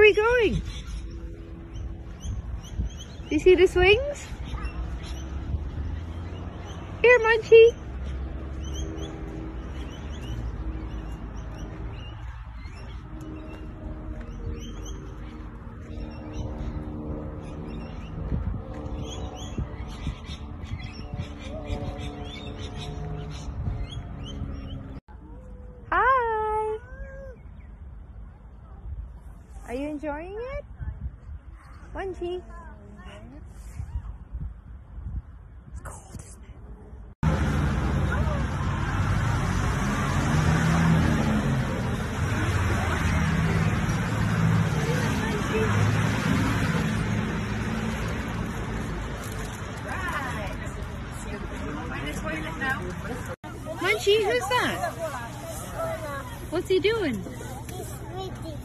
we going? Do you see the swings? Here, Munchie. Hi. Are you enjoying it? It? Munchie, who's that? What's he doing?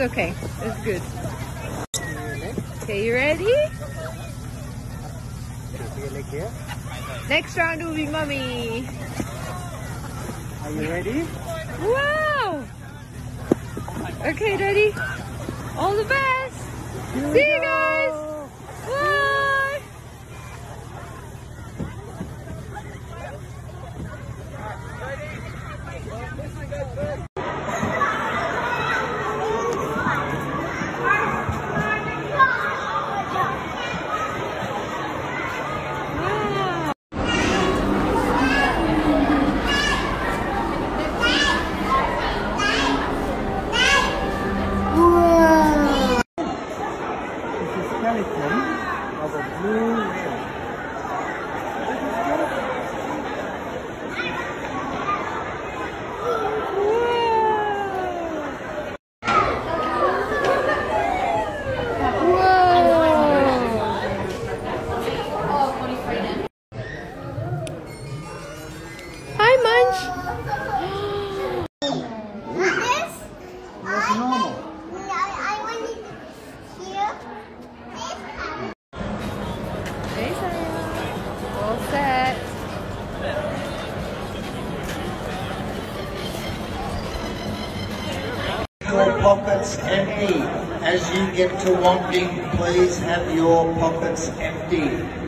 okay. It's good. Okay, you ready? Next round will be mommy. Are you ready? Wow! Okay, Daddy. Pockets empty. As you get to wanting, please have your pockets empty.